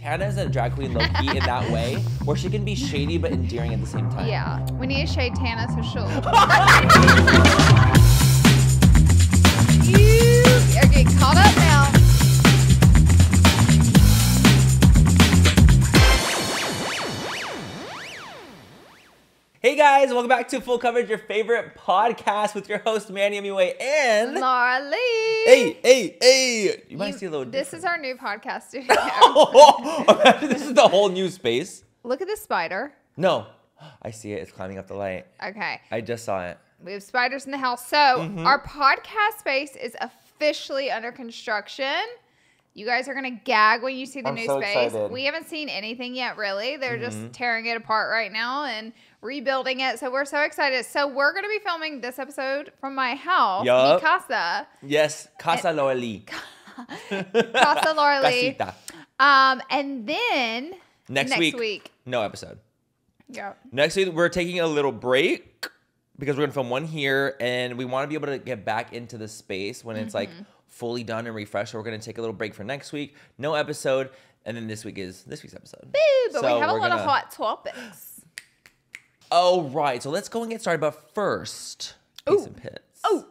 Tana is a drag queen low key in that way, where she can be shady but endearing at the same time. Yeah, we need to shade Tana so she'll. you are getting caught up now. Hey guys, welcome back to Fool Coverage, your favorite podcast with your host Manny MUA and Laura Lee. Hey, hey, hey! You might You- see a little. This is our new podcast studio. different. this is the whole new space. Look at this spider. No, I see it. It's climbing up the light. Okay, I just saw it. we have spiders in the house. So Mm-hmm. our podcast space is officially under construction. You guys are gonna gag when you see the I'm new so space. excited. Mm-hmm. We haven't seen anything yet, really. They're just tearing it apart right now and rebuilding it. So we're so excited. So we're gonna be filming this episode from my house, Yup. mi casa, Yes, Casa Loeli. Casa. Casita. Um, and then Next, next week, week. no episode. Yeah. Next week, we're taking a little break because we're gonna film one here, and we want to be able to get back into the space when it's like Mm-hmm. Fully done and refreshed. So we're gonna take a little break for next week. No episode, and then this week is this week's episode. Boo, but So we have a lot of gonna- hot topics. Oh right, so let's go and get started. But first, Peaks Ooh. and Pits. Oh.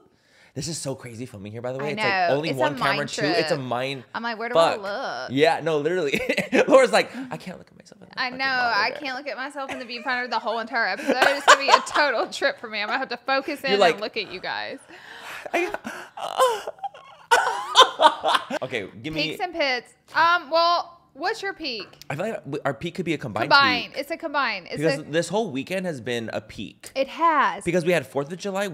This is so crazy filming here, by the way. I It's like only It's one camera, too. It's a mind. I'm like, where do fuck. I look? Yeah, no, literally. Laura's like, I can't look at myself. in the I know. monitor." I can't look at myself in the viewfinder the whole entire episode. It's gonna be a total trip for me. I'm gonna have to focus in like- and look at you guys. Okay, give me. Peaks and pits. Um. Well, what's your peak? I feel like our peak could be a combined, Combine. peak. It's a combined. It's because a. this whole weekend has been a peak. It has. Because we had Fourth of July,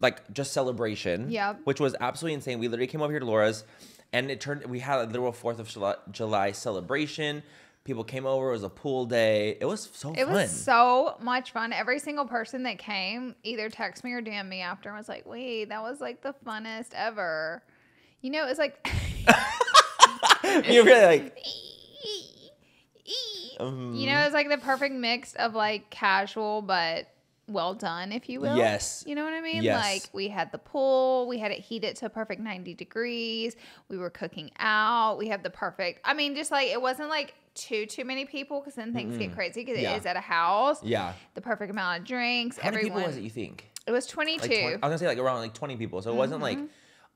like just celebration. Yep. Which was absolutely insane. We literally came over here to Laura's, and it turned. We had a literal Fourth of July, July celebration. People came over. It was a pool day. It was so It fun. was so much fun. Every single person that came either text me or DM me after and was like, wait, that was like the funnest ever. You know, it was like, You're really like. you um, know, it was like the perfect mix of like casual but well done, if you will. Yes. You know what I mean? Yes. Like we had the pool, we had it heated to a perfect 90 degrees. We were cooking out. We had the perfect, I mean, just like it wasn't like too, too many people because then things get crazy because Yeah. it is at a house. Yeah. The perfect amount of drinks. How many people was it? You think? It was 22. Like 20, I was gonna say like around like 20 people. So it wasn't like mm-hmm.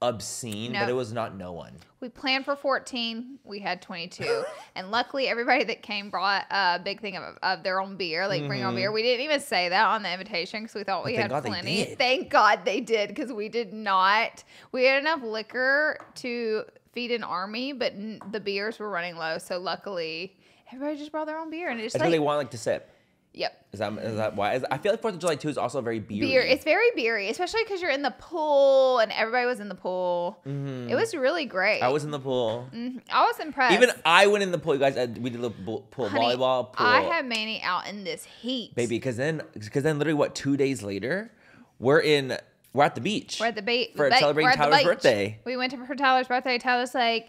Obscene, but it was not no one. we planned for 14. We had 22. and luckily, everybody that came brought a big thing of, of their own beer, like bring on beer. We didn't even say that on the invitation because we thought we Mm-hmm. had God plenty. Thank God they did because we did not. We had enough liquor to feed an army, but n- the beers were running low. So luckily, everybody just brought their own beer. And It's like, really want like to sip. Yep. Is that is that why? Is- I feel like Fourth of July too is also very beery. Beer. It's very beery, especially because you're in the pool and everybody was in the pool. It was really great. Mm-hmm. I was in the pool. Mhm. I was impressed. Even I went in the pool. You guys, we did the pool, Honey, volleyball. Pool, I had Manny out in this heat. baby. Because then, because then, literally, what? Two days later, we're in. We're at the beach. We're at the bait For ba- celebrating we're at the Tyler's birthday. We went to for Tyler's birthday. Tyler's like,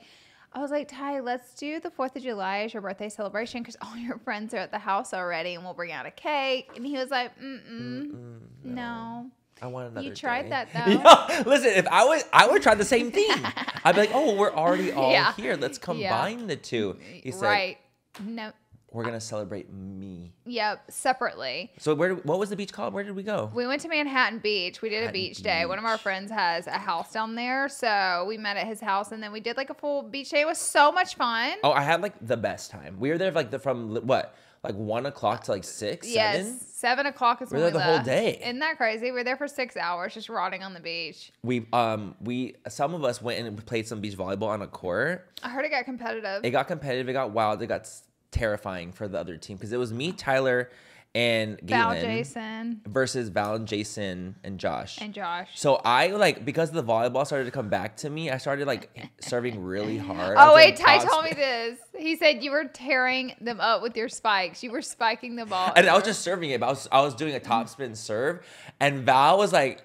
I was like, Ty, let's do the Fourth of July as your birthday celebration because all your friends are at the house already, and we'll bring out a cake. And he was like, Mm mm, no. I want another. You tried day. that, though. Yeah, listen, if I was, I would try the same thing. I'd be like, oh, we're already all Yeah. here. Let's combine the two. He said, right. No. We're gonna celebrate me. Yep. Separately. So where? What was the beach called? Where did we go? We went to Manhattan Beach. We did a Manhattan beach day. One of our friends has a house down there, so we met at his house, and then we did like a full beach day. It was so much fun. Oh, I had like the best time. We were there like the from what, like one o'clock to like six, yes, seven. seven o'clock is We were there the whole day. Isn't that crazy? We were there for six hours, just rotting on the beach. We um we some of us went and played some beach volleyball on a court. I heard it got competitive. It got competitive. It got wild. It got terrifying for the other team because it was me, Tyler, and Val, Jason, versus Val and Jason and Josh. and Josh. so I like because the volleyball started to come back to me. I started like serving really hard. Oh wait, Ty told me this. He said you were tearing them up with your spikes. You were spiking the ball. and I was just serving it. But I was I was doing a top spin serve, and Val was like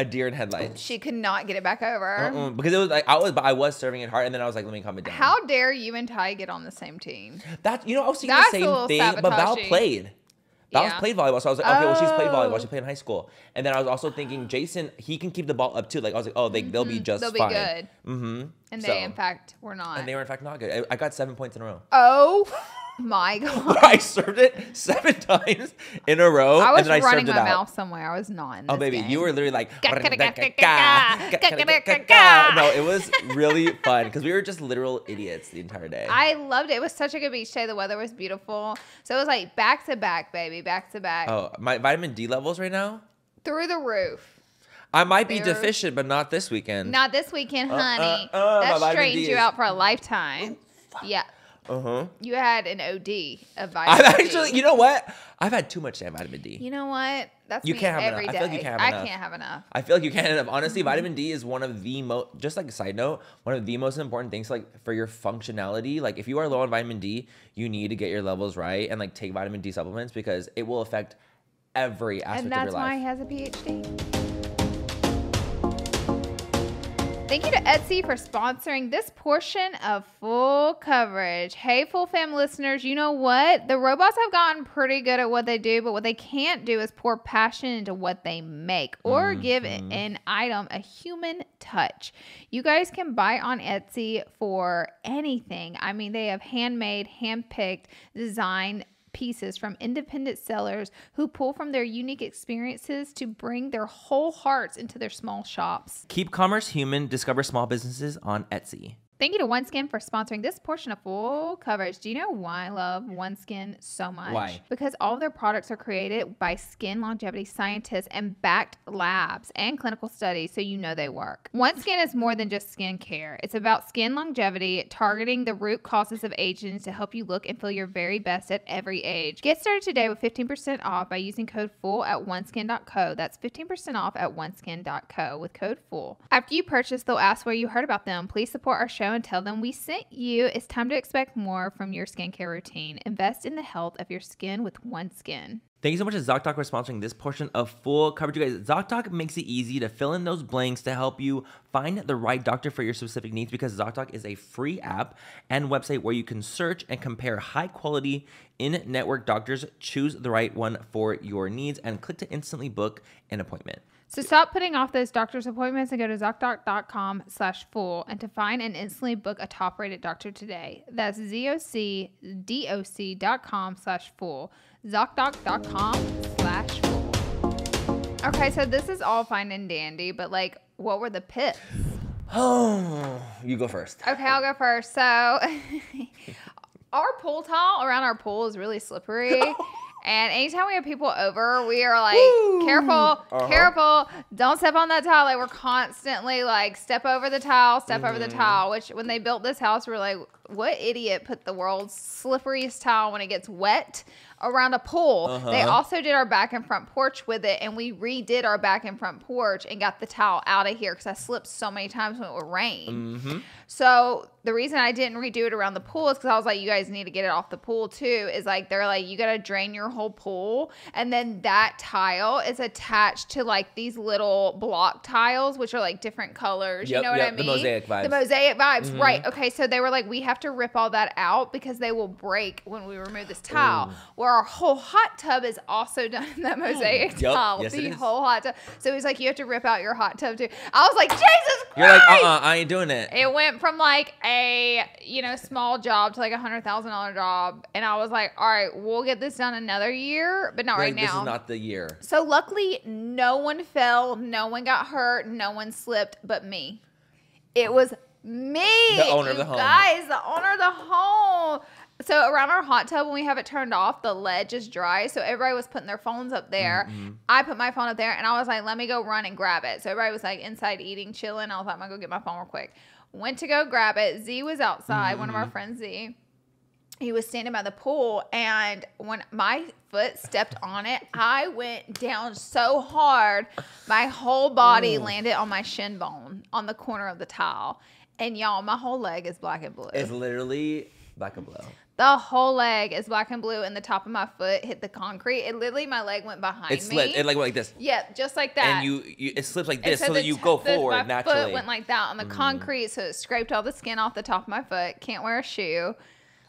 a deer in headlights. She could not get it back over. Mm, because it was like I was, but I was serving it hard, and then I was like, "Let me calm it down." How dare you and Ty get on the same team? that you know I was thinking That's the same thing, but Val played. Was Yeah. played volleyball. So I was like, okay, well, she's played Oh. volleyball. She played in high school. And then I was also thinking, Jason, he can keep the ball up too. Like I was like, oh, they, they'll be just Mm-hmm. They'll be good. Mm-hmm. And So- they, in fact, were not. and they were in fact not good. I, I got seven points in a row. oh my god! I served it seven times in a row, I was and then I running served my it out. mouth somewhere. I was not in Oh baby, game. you were literally like no, it was really fun because we were just literal idiots the entire day. I loved it. It was such a good beach day. The weather was beautiful. So it was like back to back, baby, back to back, oh, my vitamin D levels right now. through the roof. I might be They're- deficient, but not this weekend. Not this weekend, Uh, uh, honey. uh, that vitamin straightens you out for a lifetime. Yeah, Uh huh. you had an OD of vitamin. I've vitamin D. actually, you know what? I've had too much damn vitamin D. You know what? That's You me can't have enough. every I feel like you can't have I enough. can't have enough. I feel like you can't have honestly. Vitamin D is one of the most, just like a side note, one of the most important things like for your functionality. Like if you are low on vitamin D, you need to get your levels right and like take vitamin D supplements because it will affect every aspect of your life. And that's why he has a PhD. Thank you to Etsy for sponsoring this portion of fool coverage. Hey, full fam listeners, you know what? The robots have gotten pretty good at what they do, but what they can't do is pour passion into what they make or mm-hmm. give an item a human touch. You guys can buy on Etsy for anything. I mean, they have handmade, handpicked, design pieces from independent sellers who pull from their unique experiences to bring their whole hearts into their small shops. Keep commerce human. Discover small businesses on Etsy. Thank you to OneSkin for sponsoring this portion of fool coverage. Do you know why I love OneSkin so much? Why? Because all of their products are created by skin longevity scientists and backed labs and clinical studies, so you know they work. OneSkin is more than just skin care. It's about skin longevity, targeting the root causes of aging to help you look and feel your very best at every age. Get started today with 15% off by using code FOOL at oneskin.co. That's 15% off at oneskin.co with code FOOL. After you purchase, they'll ask where you heard about them. Please support our show and tell them we sent you. It's time to expect more from your skincare routine. Invest in the health of your skin with OneSkin. Thank you so much to ZocDoc for sponsoring this portion of fool coverage. You guys, ZocDoc makes it easy to fill in those blanks to help you find the right doctor for your specific needs because ZocDoc is a free app and website where you can search and compare high quality in network doctors, choose the right one for your needs, and click to instantly book an appointment. So stop putting off those doctor's appointments and go to ZocDoc.com slash fool and to find and instantly book a top rated doctor today. That's Z-O-C-D-O-C dot slash fool. ZocDoc.com slash fool. Okay, so this is all fine and dandy, but like, what were the pits? Oh, you go first. Okay, I'll go first. So, our pool tile around our pool is really slippery. And anytime we have people over, we are like, Woo! careful, Uh-huh. careful, don't step on that tile. Like, we're constantly like, step over the tile, step over the Mm-hmm. tile. Which, when they built this house, we are like, what idiot put the world's slipperiest tile when it gets wet around a pool? They Uh-huh. also did our back and front porch with it, and we redid our back and front porch and got the towel out of here because I slipped so many times when it would rain. Mm-hmm. So the reason I didn't redo it around the pool is because I was like, you guys need to get it off the pool too. Is like they're like, you gotta drain your whole pool, and then that tile is attached to like these little block tiles, which are like different colors. Yep, you know what yep, I the mean? mosaic The vibes. Mm-hmm. mosaic vibes, right? Okay, so they were like, we have to rip all that out because they will break when we remove this tile. Where our whole hot tub is also done in that mosaic Yup, tile. yes, the is. whole hot tub. So he's like, you have to rip out your hot tub too. I was like, Jesus Christ! You're like, uh, uh I ain't doing it. It went from like a you know small job to like a hundred thousand dollar job, and I was like, all right, we'll get this done another year, but not You're right like, This now. is not the year. so luckily, no one fell, no one got hurt, no one slipped, but me. It was me, The owner of the home. guys, the owner of the home. So around our hot tub, when we have it turned off, the ledge is dry. So everybody was putting their phones up there. Mm-hmm. I put my phone up there, and I was like, "Let me go run and grab it." So everybody was like inside eating, chilling. I was like, "I'm gonna go get my phone real quick." Went to go grab it. Z was outside. One of Mm-hmm. our friends, Z he was standing by the pool and when my foot stepped on it i went down so hard my whole body landed on my shin bone on the corner of the tile and y'all my whole leg is black and blue It's literally black and blue. The whole leg is black and blue and the top of my foot hit the concrete it literally my leg went behind It me slipped. It like went like this. yeah just like that And you, you, it slips like this so, the that you go the- forward my naturally. Mm. foot went like that on the concrete, so it scraped all the skin off the top of my foot. Can't wear a shoe.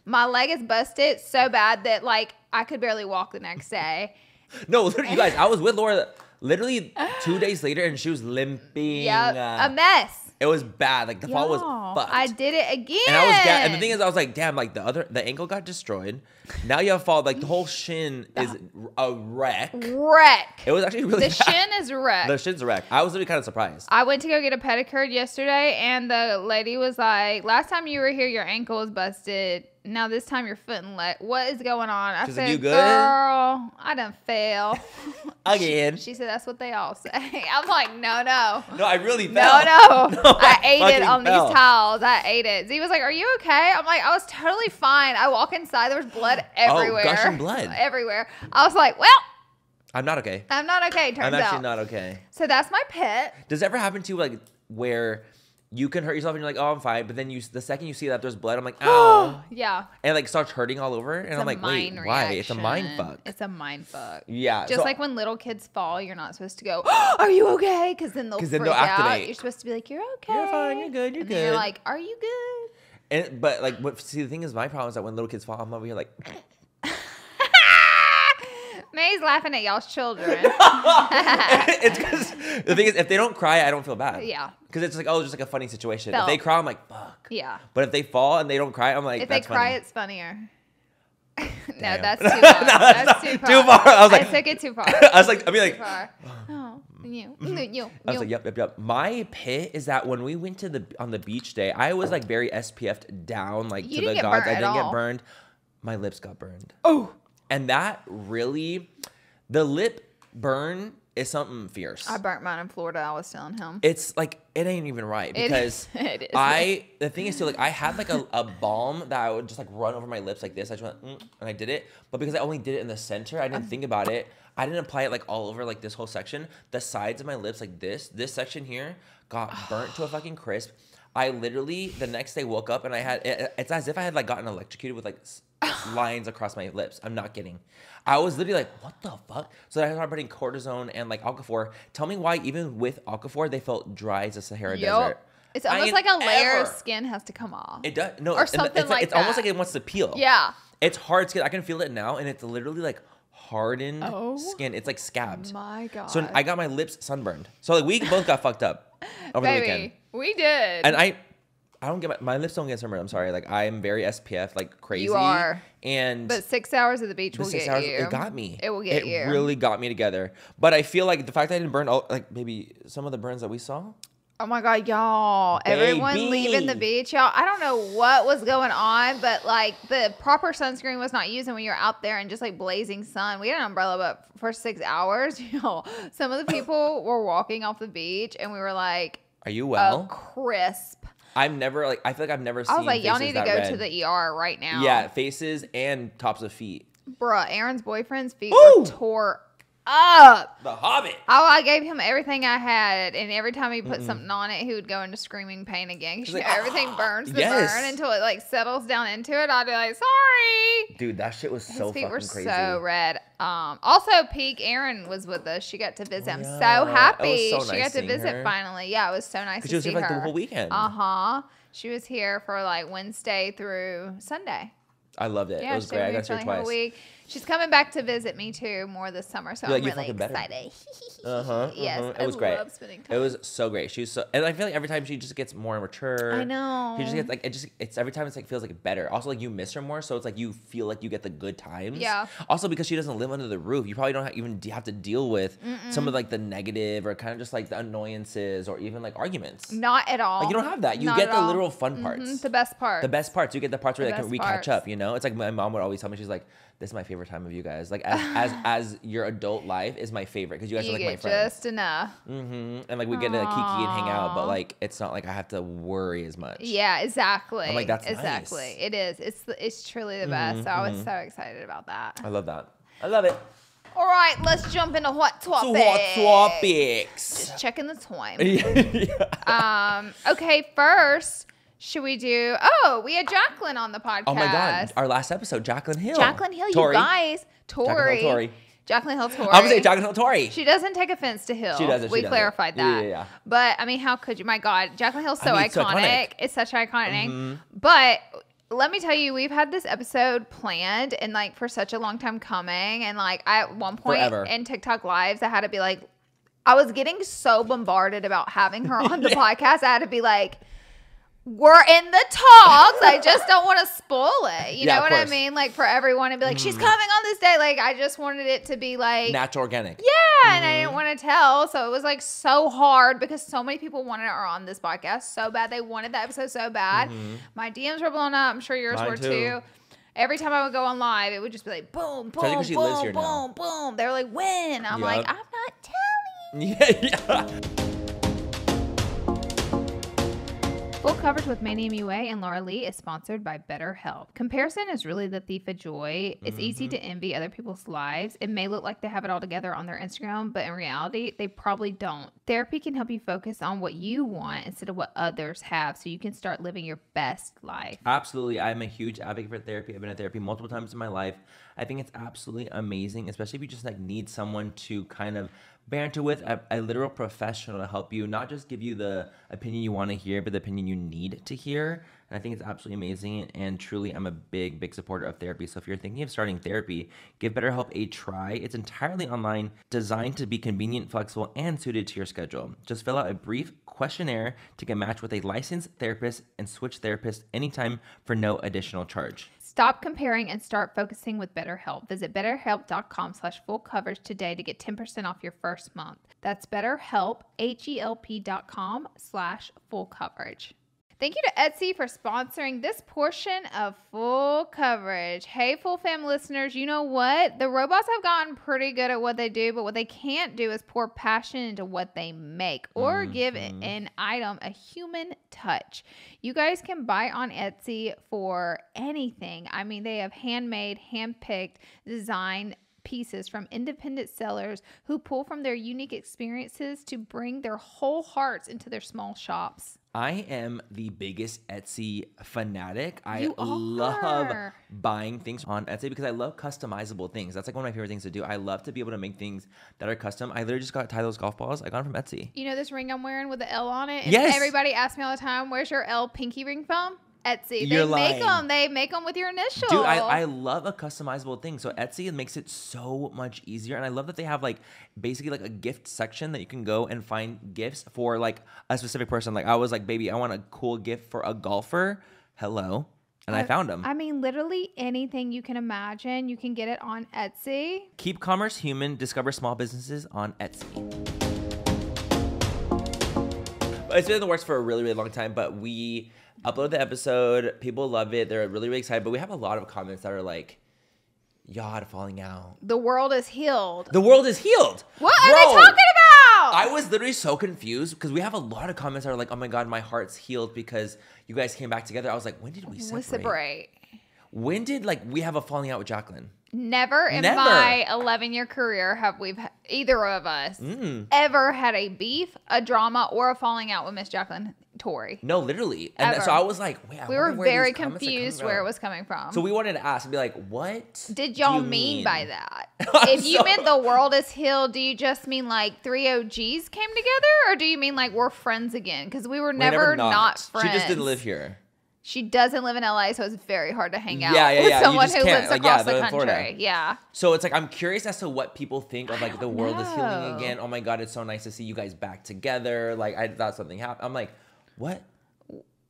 My leg is busted so bad that like I could barely walk the next day. No, literally, you guys, I was with Laura literally two days later and she was limping. Yep, uh, a mess. It was bad. Like the fall was fucked. I did it again. and I was ga- and the thing is I was like, damn, like the other the ankle got destroyed. Now you have fall like the whole shin is a wreck. wreck. It was actually really The bad. shin is wreck. The shin's a wreck. I was really kind of surprised. I went to go get a pedicure yesterday, and the lady was like, "Last time you were here, your ankle was busted. Now this time your foot and leg. What is going on?" I She's like, said, "You good?" "Girl, I done fell." Again. She said, "That's what they all say." I'm like, "No, no." No, I really No, fell. no. No, I ate it on fell. these towels. I ate it. Z was like, Are you okay? I'm like, I was totally fine. I walk inside, there was blood oh, everywhere. Oh, gushing blood. Everywhere. I was like, Well, I'm not okay. I'm not okay, turns out. I'm actually out. not okay. so that's my pit. Does it ever happen to you like where you can hurt yourself and you're like, oh, I'm fine, but then you the second you see that there's blood, I'm like, oh, yeah. and it, like starts hurting all over, and It's I'm like, wait, mind why? It's a mind fuck. It's a mind fuck. yeah, Just so- like when little kids fall, you're not supposed to go, oh, Are you okay? Because then they'll then they'll out. You're supposed to be like, You're okay. You're fine, you're good, you're good. and then You're like, Are you good? and but like, what? See, the thing is, my problem is that when little kids fall, I'm over here like, May's laughing at y'all's children. it's because the thing is, if they don't cry, I don't feel bad. Yeah. Because it's like, oh, it's just like a funny situation. If they cry, I'm like, fuck. yeah. But if they fall and they don't cry, I'm like, If they cry, funny. it's funnier. no, that's too far. that's that's too far. too far. I was like- I took it too far. I was like, I mean, too like, far. Oh, you, mm-hmm. you, you. I was like, yep, yep, yep. My pit is that when we went to the on the beach day, I was like very SPF'd down, like You to the gods. I didn't all. get burned. My lips got burned, Oh, and that really, the lip burn is something fierce. I burnt mine in Florida. I was telling him. it's like it ain't even right because is- it is. I the thing is too like I had like a, a balm that I would just like run over my lips like this. I just went mm, and I did it, but because I only did it in the center, I Um. didn't think about it. I didn't apply it like all over like this whole section. The sides of my lips like this, this section here got burnt to a fucking crisp. I literally the next day woke up and I had it, it's as if I had like gotten electrocuted with like lines across my lips. I'm not kidding. I was literally like, what the fuck? So then I started putting cortisone and like Aquaphor. Tell me why even with Aquaphor they felt dry as a Sahara Yup. desert. It's almost like a layer of skin has to come off. It does no, Or something it's like It's almost like it wants to peel. yeah. It's hard skin. I can feel it now, and it's literally like hardened Oh skin. It's like scabbed. My God. So I got my lips sunburned. So like we both got fucked up over the weekend. We did. And I, I don't get my, my lips don't get sunburned. I'm sorry. Like I'm very SPF like crazy. You are. And but six hours at the beach the will six get hours, you. it got me. It will get it you. really got me together. But I feel like the fact that I didn't burn all like maybe some of the burns that we saw. Oh my god, y'all! Everyone leaving the beach, y'all. I don't know what was going on, but like the proper sunscreen was not used, and when you're out there and just like blazing sun, we had an umbrella, but for six hours, y'all. Some of the people were walking off the beach, and we were like, Are you "A well? crisp." I've never like I feel like I've never seen. I was like, "Y'all need to go red. to the ER right now." Yeah, faces and tops of feet. bruh. Aaron's boyfriend's feet Ooh. tore up. The Hobbit. Oh, I gave him everything I had, and every time he put something on it, he would go into screaming pain again. 'Cause He's you like, everything "Ah." burns the Yes. burn until it like settles down into it. I'd be like, sorry. Dude, that shit was His so feet fucking were crazy. so red. Um, also, Peak Aaron was with us. She got to visit. I'm yeah. so It was happy. so she nice got to visit her. finally. Yeah, it was so nice to Because she was see here like her. the whole weekend. Uh huh. She was here for like Wednesday through Sunday. I loved it. Yeah, it was great. I got to here see her like a twice. She's coming back to visit me too more this summer, so You're I'm like, really excited. Uh-huh, Yes, uh-huh. I It was great. love spending time. It was so great. She was so, and I feel like every time she just gets more mature. I know. She just gets like it. Just it's every time it's like feels like better. Also, like you miss her more, so it's like you feel like you get the good times. Yeah. Also, because she doesn't live under the roof, you probably don't ha- even have to deal with some of like the negative or kind of just like the annoyances or even like arguments. Not at all. Like you don't have that. You Not get the all. literal fun Mhm, parts. The best part. The best parts. You get the parts where The they can best we catch up. You know, it's like my mom would always tell me. She's like, "This is my favorite time of you guys. Like as as as your adult life is my favorite because you guys You are like my friends. just enough. hmm And like we get to kiki and hang out, but like it's not like I have to worry as much. Yeah, exactly. I'm like, "That's exactly. nice." It is. It's it's truly the best. So I was so excited about that. I love that. I love it. All right, let's jump into what So topic. what topics? Just checking the time. Yeah. um. Okay. First, should we do? Oh, we had Jaclyn on the podcast. Oh my god, our last episode, Jaclyn Hill. Jaclyn Hill, you guys. Torrey. Hill, Torrey. Jaclyn Hill Torrey. I'm gonna say Jaclyn Hill Torrey. She doesn't take offense to Hill. She doesn't, she we doesn't. clarified Yeah, that. yeah, yeah. But I mean, how could you? My God, Jaclyn Hill's so, I mean, it's so iconic. iconic. It's such an iconic. Mhm. But let me tell you, we've had this episode planned and like for such a long time coming. And like I, at one point Forever. in TikTok lives, I had to be like, I was getting so bombarded about having her on the podcast. I had to be like, we're in the talks. I just don't want to spoil it. You Yeah, know what I course. Mm. mean? Like for everyone to be like, she's coming on this day. Like I just wanted it to be like, Natural organic. yeah, and I Mm-hmm. didn't want to tell. So it was like so hard because so many people wanted her on this podcast so bad. They wanted that episode so bad. My DMs were blown up. I'm sure yours Mm-hmm. Mine were too. too. Every time I would go on live, it would just be like boom, boom, Especially 'cause she lives boom, boom, boom. They were like, when? I'm like, I'm not telling. Yeah, yeah. Fool coverage with Manny MUA and Laura Lee is sponsored by BetterHelp. Comparison is really the thief of joy. It's easy mm-hmm. to envy other people's lives. It may look like they have it all together on their Instagram, but in reality, they probably don't. Therapy can help you focus on what you want instead of what others have so you can start living your best life. Absolutely. I'm a huge advocate for therapy. I've been in therapy multiple times in my life. I think it's absolutely amazing, especially if you just like need someone to kind of banter with a, a literal professional to help you, not just give you the opinion you want to hear, but the opinion you need to hear. And I think it's absolutely amazing. And truly, I'm a big, big supporter of therapy. So if you're thinking of starting therapy, give BetterHelp a try. It's entirely online, designed to be convenient, flexible, and suited to your schedule. Just fill out a brief questionnaire to get matched with a licensed therapist and switch therapists anytime for no additional charge. Stop comparing and start focusing with BetterHelp. Visit betterhelp.com slash fool coverage today to get 10% off your first month. That's betterhelp, H-E-L-P dot slash fool coverage. Thank you to Etsy for sponsoring this portion of Fool Coverage. Hey, Full Fam listeners, you know what? The robots have gotten pretty good at what they do, but what they can't do is pour passion into what they make or mm-hmm. give an item a human touch. You guys can buy on Etsy for anything. I mean, they have handmade, handpicked, design pieces from independent sellers who pull from their unique experiences to bring their whole hearts into their small shops. I am the biggest Etsy fanatic. I love buying things on Etsy because I love customizable things. That's like one of my favorite things to do. I love to be able to make things that are custom. I literally just got Tyler's golf balls. I got them from Etsy. You know this ring I'm wearing with the L on it? And Yes. Everybody asks me all the time, where's your L pinky ring from? Etsy. You're they make them. They make them with your initial. Dude, I, I love a customizable thing. So Etsy makes it so much easier. And I love that they have like basically like a gift section that you can go and find gifts for like a specific person. Like I was like, baby, I want a cool gift for a golfer. Hello. And I, found them. I mean, literally anything you can imagine, you can get it on Etsy. Keep commerce human. Discover small businesses on Etsy. It's been in the works for a really, really long time, but we upload the episode. People love it. They're really, really excited. But we have a lot of comments that are like, "Yod, falling out. The world is healed. The world is healed." what are they talking about? I was literally so confused because we have a lot of comments that are like, "Oh my god, my heart's healed because you guys came back together." I was like, "When did we separate? We separate. When did like we have a falling out with Jaclyn?" Never in Never. my 11 year career have we either of us Mm. ever had a beef, a drama, or a falling out with Miss Jaclyn Torrey. No, literally. And Ever. so I was like, "Wait, We were very confused where it was coming from. So we wanted to ask and be like, what Did y'all you mean, by that? If you so- meant the world is healed, do you just mean like three OGs came together, or do you mean like we're friends again? Because we were We're never, not. friends. She just didn't live here. She doesn't live in LA, so it's very hard to hang out Yeah, yeah, yeah. You someone who can't. lives Like, across the country. Yeah. So it's like I'm curious as to what people think of like the world is healing again. Oh my god, it's so nice to see you guys back together. Like I thought something happened. I'm like, what?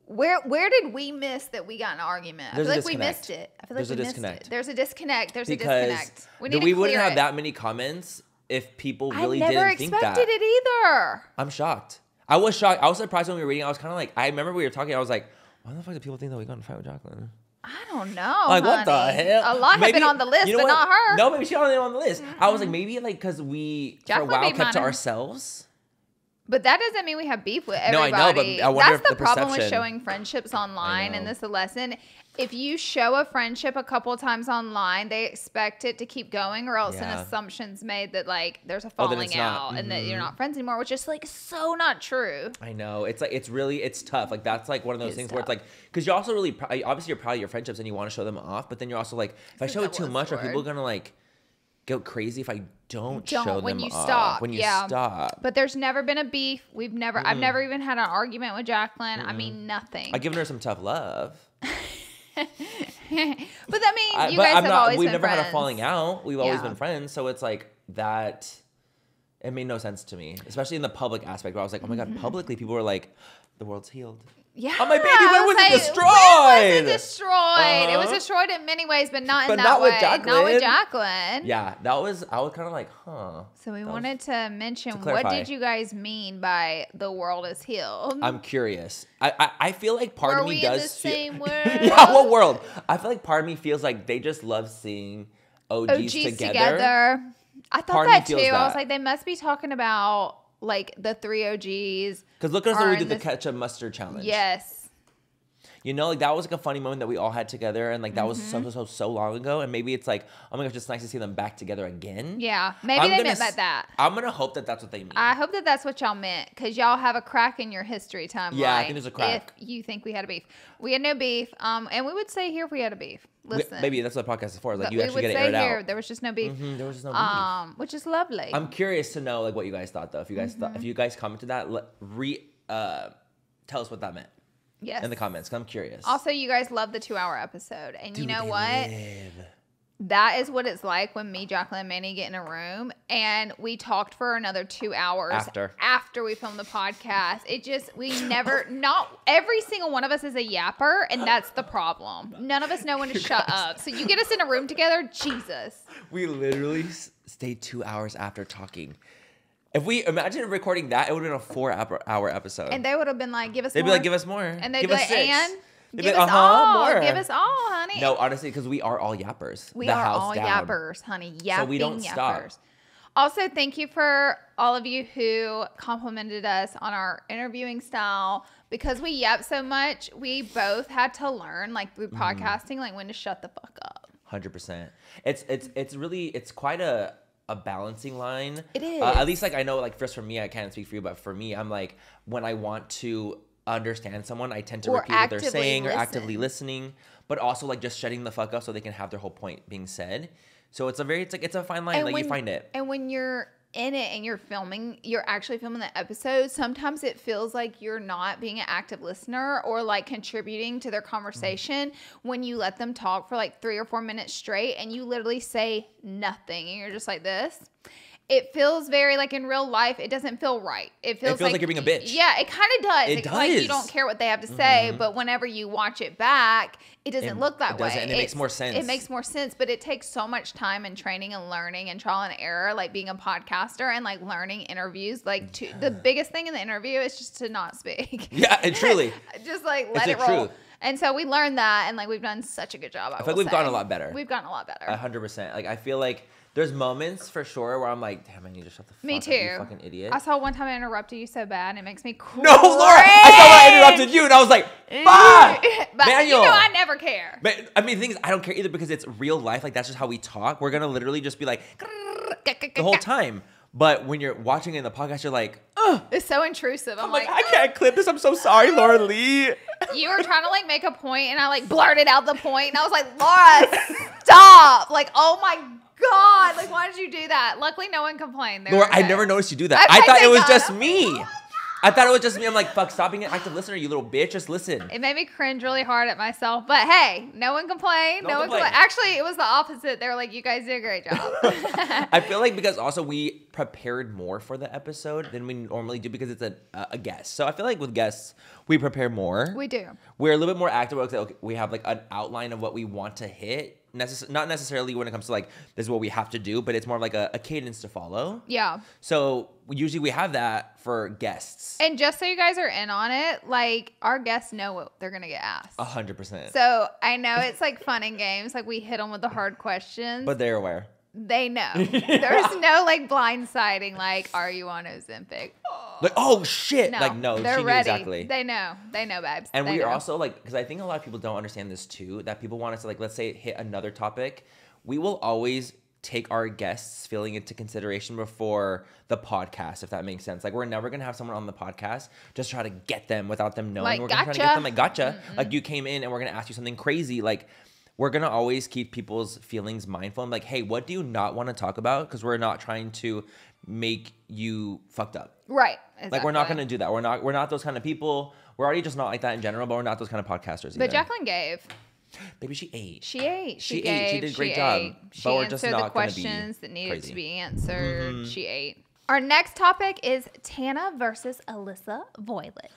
Where where did we miss that we got an argument? There's I feel like we missed it. I feel like There's we a missed disconnect. it. There's a disconnect. There's a Because disconnect. We th- need we to wouldn't have it. that many comments if people really I never didn't think that. expected it either. I'm shocked. I was shocked. I was surprised when we were reading. I was kind of like, I remember we were talking. I was like, why the fuck do people think that we got in a fight with Jaclyn? I don't know. Like what the honey. hell? A lot have been on the list, you know but what? not her. No, maybe she wasn't on the list. I was like, maybe like because we for a Jaclyn while made kept to mine. ourselves. But that doesn't mean we have beef with everybody. No, I know, but I wonder That's if the, the problem with showing friendships online, and this is a lesson. If you show a friendship a couple times online, they expect it to keep going, or else an assumption's made that like there's a Oh, falling not. out and that you're Mhm. not friends anymore, which is like so not true. I know it's like it's really it's tough. Like that's like one of those It's things where it's like because you're also really obviously you're proud of your friendships and you want to show them off, but then you're also like if I show it too much, are people gonna like go crazy if I don't, Don't, show when them you off? stop, When you yeah. stop, But there's never been a beef. We've never. I've never even had an argument with Jaclyn. I mean, nothing. I've given her some tough love. but I mean, I- you but guys I'm have not. always We've never friends. had a falling out. We've always been friends. So it's like that. It made no sense to me, especially in the public aspect. Where I was like, oh my god, Mm-hmm. publicly, people were like, the world's healed. Yeah. Oh, my baby, when was it like, destroyed? When was it destroyed? It was Uh-huh. destroyed in many ways, but not But in that not with way. Not Jaclyn. with Jaclyn. Yeah, that was. I was kind of like, huh. So we That was- wanted to mention what did you guys mean by the world is healed? I'm curious. I, I I feel like part Were of me does the feel- yeah, what world? I feel like part of me feels like they just love seeing OGs, OGs together. together. I thought Part that too. feels I was like, they must be talking about like the three OGs. Because look at us when we did the this- ketchup mustard challenge. Yes. You know, like that was like a funny moment that we all had together, and like that was Mm-hmm. so so so long ago, and maybe it's like, oh my gosh, it's nice to see them back together again. Yeah. Maybe I'm they meant s- that. I'm gonna hope that that's what they mean. I hope that that's what y'all meant because y'all have a crack in your history timeline. Yeah, I think there's a crack. If you think we had a beef, we had no beef. Um, and we would say here if we had a beef. We- Listen, maybe that's what the podcast is for. Like you actually get it say aired here out. there was just no beef. Mhm, there was just no beef. Um, which is lovely. I'm curious to know like what you guys thought though. If you guys thought, Mm-hmm. if you guys commented that, let, re uh, tell us what that meant yes. in the comments. I'm curious. Also, you guys love the two-hour episode, and you know what? live. That is what it's like when me, Jaclyn, and Manny get in a room and we talked for another two hours After. after we filmed the podcast. It just we never not every single one of us is a yapper, and that's the problem. None of us know when to shut up. So you get us in a room together, Jesus. We literally s- stayed two hours after talking. If we imagine recording that, it would have been a four hour hour episode. And they would have been like, "Give us." They'd be more. like, "Give us more." And they'd give be us like, six. "And They'd give be us like, all, more. give us all, honey." No, honestly, because we are all yappers. We The are all down. yappers, honey. Yapping So we don't stop. yappers. Also, thank you for all of you who complimented us on our interviewing style. Because we yap so much, we both had to learn, like through Mm-hmm. podcasting, like when to shut the fuck up. Hundred percent. It's it's it's really it's quite a a balancing line. It is. Uh, at least like I know like first for me I can't speak for you, but for me I'm like when I want to understand someone, I tend to Or repeat what they're saying or actively listening, but also like just shutting the fuck up so they can have their whole point being said. So it's a very it's like it's a fine line like you find it. And when you're in it and you're filming, you're actually filming the episode. Sometimes it feels like you're not being an active listener or like contributing to their conversation when you let them talk for like three or four minutes straight and you literally say nothing and you're just like this. It feels very like in real life. It doesn't feel right. It feels, feels like you're being a bitch. Yeah, it kind of does. It It's Like you. Mm-hmm. don't care what they have to say, but whenever you watch it back, it doesn't It- look that it doesn't, way. and it makes more sense. It makes more sense, but it takes so much time and training and learning and trial and error, like being a podcaster and like learning interviews. Like to, the biggest thing in the interview is just to not speak. Yeah, and truly. just like let the it roll. truth. And so we learned that, and like we've done such a good job. I, feel like we've gotten a lot better. We've gotten a lot better. A hundred percent. Like I feel like there's moments for sure where I'm like, damn, I need to shut the fuck Me up, too. you fucking idiot. I saw one time I interrupted you so bad, and it makes me cringe. no, Laura, I saw I interrupted you, and I was like, mm. fuck, but Manuel. you know I never care. But I mean, the thing is, I don't care either because it's real life. Like that's just how we talk. We're gonna literally just be like the whole time. But when you're watching it in the podcast, you're like, Ugh. It's so intrusive. I'm, I'm like, like, I can't clip this. I'm so sorry, Laura Lee. you were trying to like make a point and I like blurted out the point and I was like, Laura, stop. Like, oh my God. Like, why did you do that? Luckily, no one complained. They Laura, I never noticed you do that. I- I thought it was got just me. Oh I thought it was just me. I'm like, fuck, stop being an active listener, you little bitch. Just listen. It made me cringe really hard at myself. But hey, no one complained. No No, one complained. Actually, it was the opposite. They were like, you guys did a great job. I feel like because also we prepared more for the episode than we normally do because it's a, a guest. So I feel like with guests, we prepare more. we do. we're a little bit more active. We have like an outline of what we want to hit. Necess- not necessarily when it comes to like this is what we have to do, but it's more like a, a cadence to follow. Yeah. So usually we have that for guests. And just so you guys are in on it, like our guests know what they're going to get asked. A hundred percent. So I know it's like fun and games. Like we hit them with the hard questions. But they're aware. They know. There's no like blindsiding, like, are you on Ozempic? Like, oh shit! No. like no, they're she knew ready. exactly. They know. They know, babes. and They we are also like because i think a lot of people don't understand this too that people want us to like let's say hit another topic we will always take our guests feeling into consideration before the podcast if that makes sense like we're never gonna have someone on the podcast just try to get them without them knowing Like, we're gonna try to get them like gotcha like you came in and we're gonna ask you something crazy like we're gonna always keep people's feelings mindful and like hey what do you not want to talk about because we're not trying to make you fucked up right. like we're not gonna do that. We're not. We're not those kind of people. We're already just not like that in general. But we're not those kind of podcasters. But either. Jaclyn gave. Baby, she ate. She ate. She She, ate. She did a great job. ate. She But we're just answered the not be questions that needed crazy. to be answered. Mhm. She ate. Our next topic is Tana versus Alissa Violet.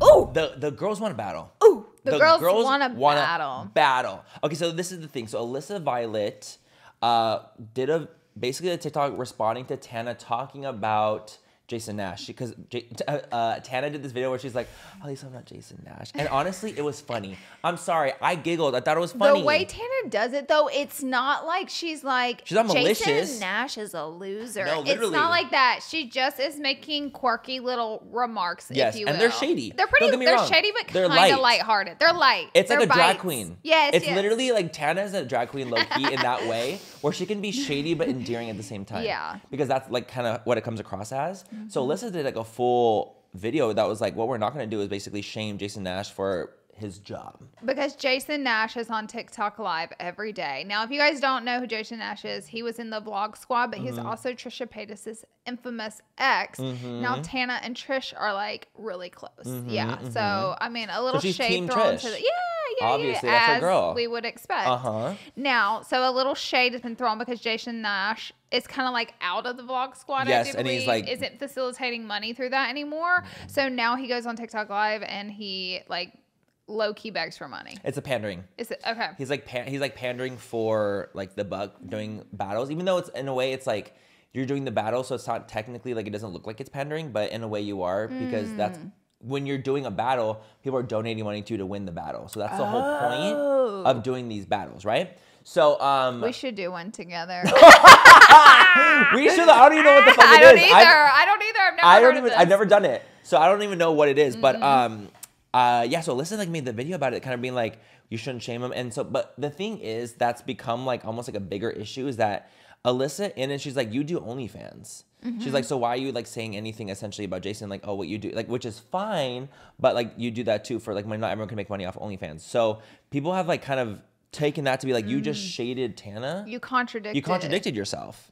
Oh, The the girls want a battle. ooh, the, girls, want to battle. Battle. Okay, so this is the thing. So Alissa Violet uh, did a basically a TikTok responding to Tana talking about Jason Nash because J- uh, uh, Tana did this video where she's like, "At least I'm not Jason Nash," and honestly, it was funny. I'm sorry, I giggled. I thought it was funny. The way Tana does it, though, it's not like she's like She's not Jason. Nash is a loser. No, literally. it's not like that. She just is making quirky little remarks, Yes, if you will. and they're shady. They're pretty. Don't get me they're wrong. shady, but They're kind of light. lighthearted. They're light. It's like They're a drag queen. Yes, It's yes. literally like Tana is a drag queen low key in that way, where she can be shady but endearing at the same time. Yeah. Mm-hmm. Because that's like kind of what it comes across as. So Alissa did like a full video that was like, what we're not gonna do is basically shame Jason Nash for his job. Because Jason Nash is on TikTok live every day. Now, if you guys don't know who Jason Nash is, he was in the Vlog Squad, but Mm-hmm. he's also Trisha Paytas's infamous ex. Now, Tana and Trish are like really close. yeah. So, I mean, a little Mm-hmm, shade thrown Trish. to the. Yeah, yeah, Obviously, yeah. that's girl. we would expect. Uh huh. Now, so a little shade has been thrown because Jason Nash is kind of like out of the vlog squad. Yes, I do and he's, like- isn't facilitating money through that anymore. So now he goes on TikTok Live and he like low key begs for money. It's a pandering. Is it okay? He's like pan- he's like pandering for like the buck doing battles, even though it's in a way it's like you're doing the battle, so it's not technically like it doesn't look like it's pandering, but in a way you are because that's Mm. When you're doing a battle, people are donating money to you to win the battle. So that's the whole Oh. point of doing these battles, right? So um We should do one together. we should I don't even know what the fuck I it don't is. either. I've- I don't either. I've never I don't of even this. I've never done it. So I don't even know what it is. But Mm-hmm. um uh yeah, so Alissa like made the video about it, kind of being like, you shouldn't shame them, And so but the thing is that's become like almost like a bigger issue is that Alissa in it, she's like, you do OnlyFans. Mm-hmm. She's like, so why are you like saying anything essentially about Jason? Like, oh, what you do, like, which is fine, but like you do that too for like money. Not everyone can make money off OnlyFans. So people have like kind of taken that to be like, you just shaded Tana Mm. You contradicted. you contradicted yourself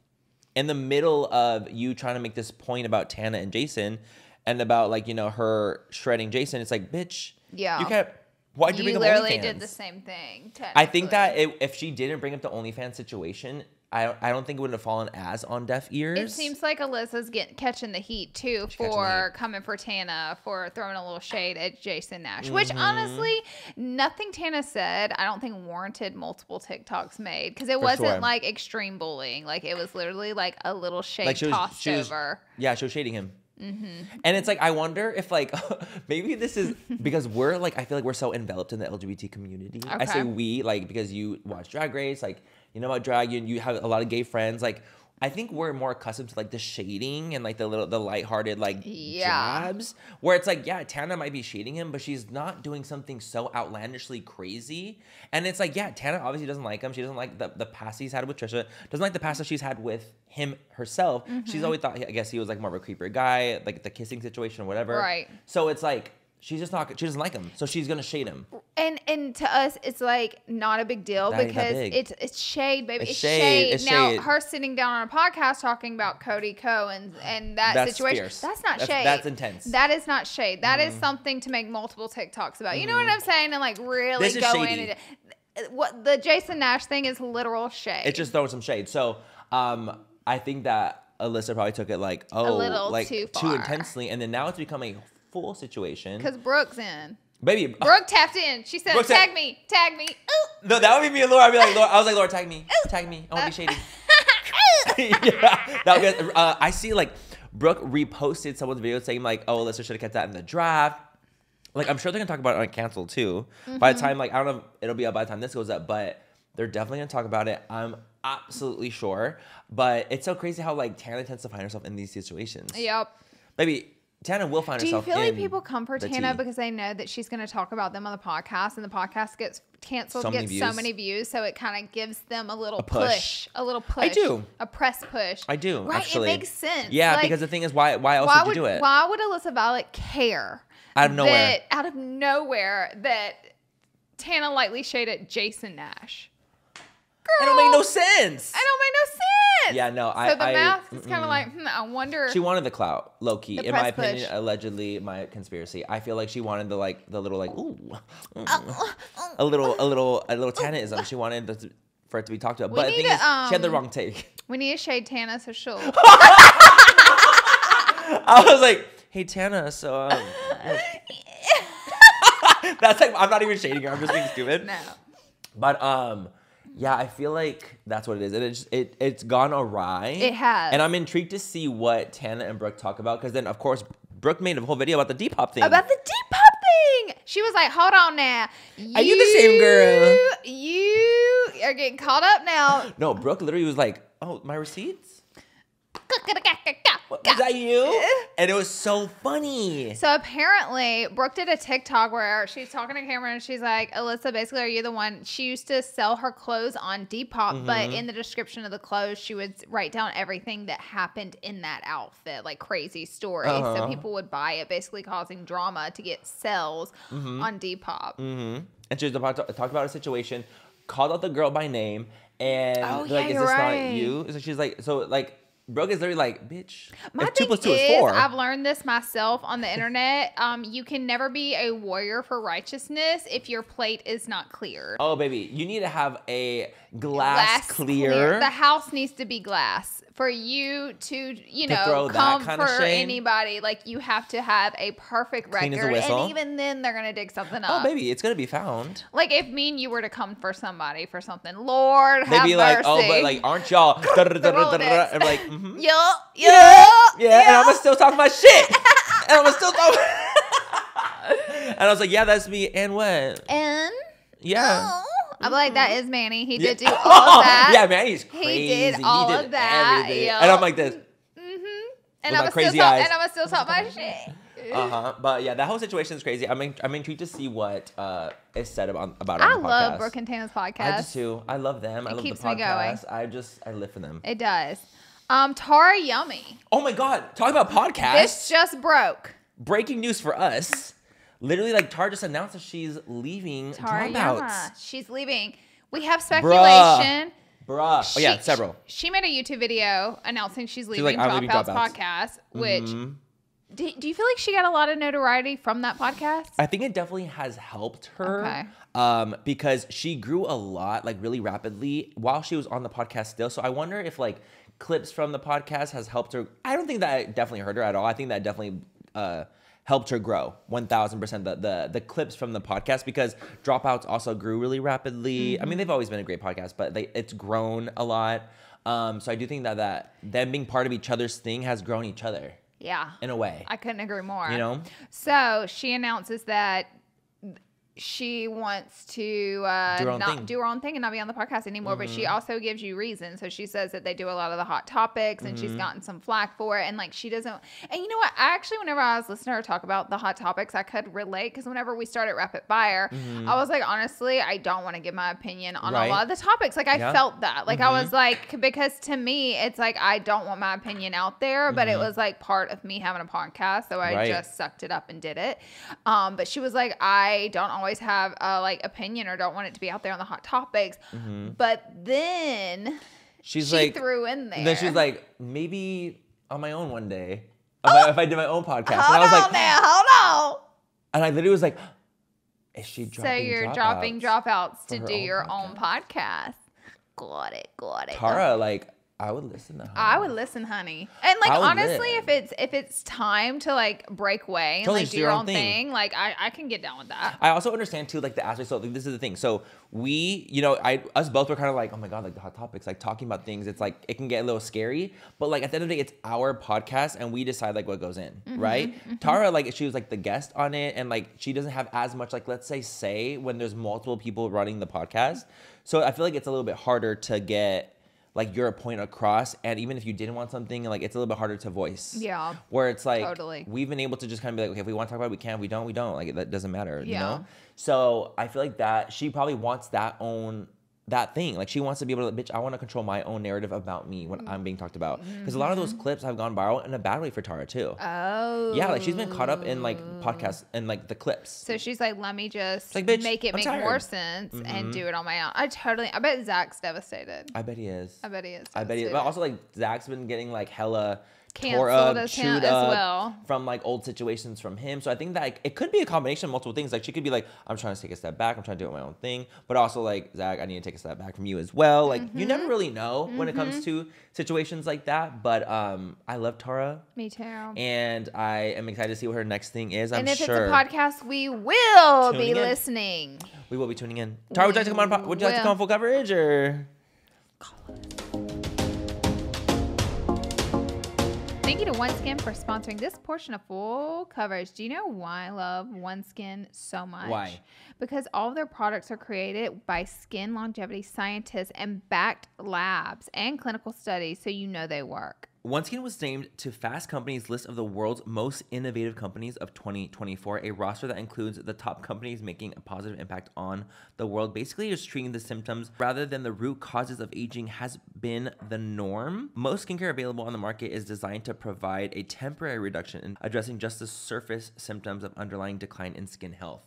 in the middle of you trying to make this point about Tana and Jason and about like you know her shredding Jason. It's like, bitch, Yeah. you can't. Why'd you, You bring up OnlyFans? literally OnlyFans? did the same thing. I think that it, if she didn't bring up the OnlyFans situation, I I don't think it wouldn't have fallen as on deaf ears. It seems like Alissa's getting catching the heat too the for coming for Tana for throwing a little shade at Jason Nash, which Mm-hmm. honestly, nothing Tana said I don't think warranted multiple TikToks made because it wasn't sure. like extreme bullying. Like it was literally like a little shade Like was- tossed was- over. Yeah, she was shading him. And it's like I wonder if like maybe this is because we're like I feel like we're so enveloped in the LGBT community. I say we like because you watch Drag Race, like you know about drag, you you have a lot of gay friends. Like I think we're more accustomed to like the shading and like the little the lighthearted like Yeah. jabs where it's like yeah Tana might be shading him, but she's not doing something so outlandishly crazy. And it's like yeah Tana obviously doesn't like him. She doesn't like the the past he's had with Trisha. Doesn't like the past that she's had with him herself. She's Mm-hmm. always thought I guess he was like more of a creeper guy, like the kissing situation or whatever. Right. So it's like she's just not she doesn't like him, so she's gonna shade him. And and to us, it's like not a big deal that because big. it's it's shade, baby. It's shade, it's now shade. her sitting down on a podcast talking about Cody Ko and and that That's situation. fierce. That's not That's- shade. that's intense. Mm-hmm. That is not shade. That is something to make multiple TikToks about. You know what I'm saying? And like really This is go in shady. and what the Jason Nash thing is literal shade. It's just throwing some shade. So um I think that Alissa probably took it like oh little like too too far. intensely, and then now it's become a full situation. because Brooke's in. Baby, uh, Brooke tapped in. She said, Brooke "Tag me, tag me." Ooh. no, that would be me and Laura. I'd be like, Laura, I was like, Laura, tag me, tag me. I want to be uh, shady. yeah, that would be, uh, I see like Brooke reposted someone's video saying like, "Oh, Alissa should have kept that in the draft." Like, I'm sure they're gonna talk about it on cancel too. By the mm-hmm. time like I don't know, it'll be up by the time this goes up, but they're definitely gonna talk about it. I'm absolutely sure. But it's so crazy how like Tana tends to find herself in these situations. Yep. Maybe Tana will find herself. Do you feel like people come for Tana tea. because they know that she's going to talk about them on the podcast, and the podcast gets canceled, So gets so many views, so it kind of gives them a little push. push. a little push. I do. a press push. I do Right, actually. it makes sense. Yeah, Like, because the thing is, why why else why would would you do it? why would Alissa Violet care Out of nowhere. that out of nowhere that Tana lightly shaded Jason Nash? Girl, it don't make no sense. I don't make no Yeah, no, I- So the I- mask is kind of like, hmm, I wonder. She wanted the clout, low key. In my press push. opinion, allegedly, my conspiracy. I feel like she wanted the like the little like ooh, mm, a little a little a little Tanaism. She wanted the, for it to be talked about. We but the thing to, is, she had the um, wrong take. we need to shade Tana so she'll. I was like, hey Tana, so um, that's like I'm not even shading her. I'm just being stupid. no. But um, yeah, I feel like that's what it is. And it's it it's gone awry. It has. And I'm intrigued to see what Tana and Brooke talk about because then of course Brooke made a whole video about the Depop thing. About the Depop thing. She was like, hold on now. Are you the same girl? You are getting caught up now. no, Brooke literally was like, "Oh, my receipts." What, is that you? And it was so funny. So apparently, Brooke did a TikTok where she's talking to camera and she's like, Alyssa, basically, are you the one? She used to sell her clothes on Depop, but Mm-hmm. in the description of the clothes, she would write down everything that happened in that outfit, like crazy stories. So Uh-huh. people would buy it, basically causing drama to get sales Mm-hmm. on Depop. hmm And she was about to talk about a situation, called out the girl by name, and Oh, they're like, "Is this right. not you?" So she's like, "So like." Brooke is literally like, bitch. My two plus two is, is four. I've learned this myself on the internet. Um, you can never be a warrior for righteousness if your plate is not clear. oh, baby, you need to have a glass, glass clear. The house needs to be glass for you to, you To know, throw that come kinda for shade? anybody. Like you have to have a perfect Clean record, and even then, they're gonna dig something up. oh, baby, it's gonna be found. Like if me and you were to come for somebody for something, Lord They'd have be mercy. like, oh, but like, aren't y'all? I'm like, mm-hmm. yeah, yeah, and I'm gonna still talk my shit, and I'm gonna still talk. and I was like, yeah, that's me, and what? and Yeah. oh. I'm like, that is Manny. He Yeah. did do all of that. yeah, Manny's he's He did all of that, yeah. And I'm like this. Mm-hmm. And I'm crazy talk, eyes. and I'm still talk my shit. Uh huh. But yeah, that whole situation is crazy. I'm in, I'm intrigued to see what uh, is said about about I love podcast. Brooke and Tana's podcast. I do too. I love them. I It love keeps the me going. podcast. I just I live for them. It does. Um, Tara Yummy. Oh my god! Talk about podcasts. This just broke. Breaking news for us. Literally, like Tara just announced that she's leaving Dropouts. She's leaving. We have speculation. Bruh. Oh yeah, several. She made a YouTube video announcing she's leaving like, Dropouts Dropouts." podcast, which Mhm. do, do you feel like she got a lot of notoriety from that podcast? I think it definitely has helped her. Okay. Um, because she grew a lot, like really rapidly, while she was on the podcast still. So I wonder if like clips from the podcast has helped her. I don't think that definitely hurt her at all. I think that definitely uh helped her grow 1000% the, the the clips from the podcast because dropouts also grew really rapidly. I mean they've always been a great podcast but they it's grown a lot. Um so i do think that that them being part of each other's thing has grown each other yeah. in a way. I couldn't agree more. you know? So she announces that she wants to uh, Do not thing. Mm-hmm. do her own thing and not be on the podcast anymore. But she also gives you reasons. So she says that they do a lot of the hot topics, and Mm-hmm. she's gotten some flack for it. And like she doesn't. And you know what? I actually, whenever I was listening to her talk about the hot topics, I could relate because whenever we started Rapid Fire, I was like, honestly, I don't want to give my opinion on Mm-hmm. Right. a lot of the topics. Like I Yeah. felt that. Like I was like, because to me, it's like I don't want my opinion out there, but it was like part of me having a podcast, so I Mm-hmm. Right. just sucked it up and did it. Um, but she was like, I don't always have a like opinion or don't want it to be out there on the hot topics. But then Mm-hmm. she's she like threw in there. Then she's like, maybe on my own one day, if, I, if I did my own podcast. hold and I was on like, now, hold on. and I literally was like, is she dropping So you're dropouts? dropping dropouts to do own your own podcast. Got it, got it. Tara, like, I would listen to her. I would listen, honey. And like honestly, live. if it's if it's time to like break away and Totally, like do your your own thing, thing. like I, I can get down with that. I also understand too, like the aspect. So like, this is the thing. So we, you know, I us both were kind of like, oh my god, like the hot topics, like talking about things. It's like it can get a little scary, but like at the end of the day, it's our podcast, and we decide like what goes in, Mm-hmm, right? Tara, like she was like the guest on it, and like she doesn't have as much like let's say say when there's multiple people running the podcast. So I feel like it's a little bit harder to get like your point across, and even if you didn't want something, like it's a little bit harder to voice. Yeah. Where it's like Totally. we've been able to just kind of be like, okay, if we want to talk about it, we can. If we don't, we don't. Like that doesn't matter. You Yeah. know. So I feel like that she probably wants that own that thing. Like she wants to be able to, bitch, I want to control my own narrative about me when I'm being talked about. Mm-hmm. Because a lot of those mm-hmm. clips have gone viral in a bad way for Tara too. Oh. Yeah, like she's been caught up in like podcasts and like the clips. So she's like, let me just like, bitch, make it I'm make tired. more sense and mm-hmm. do it on my own. I totally, I bet Zach's devastated. I bet he is. I bet he is. I bet he is. But also like Zach's been getting like hella Canceled up, as him as well. from like old situations from him. So I think that like, it could be a combination of multiple things. Like she could be like, I'm trying to take a step back. I'm trying to do my own thing. But also like Zach, I need to take a step back from you as well. Like you Mm-hmm. never really know when it comes to situations like that. But um, I love Tara. Me too. And, And I am excited to see what her next thing is. I'm if sure it's a podcast, we will be in. listening. we will be tuning in. Tara, would you like to come on? Would you like to come on fool coverage or? Thank you to OneSkin for sponsoring this portion of fool coverage. Do you know why I love OneSkin so much? Why? Because all of their products are created by skin longevity scientists and backed labs and clinical studies, so you know they work. OneSkin was named to Fast Company's list of the world's most innovative companies of 2024, a roster that includes the top companies making a positive impact on the world. Basically, just treating the symptoms rather than the root causes of aging has been the norm. Most skincare available on the market is designed to provide a temporary reduction in addressing just the surface symptoms of underlying decline in skin health.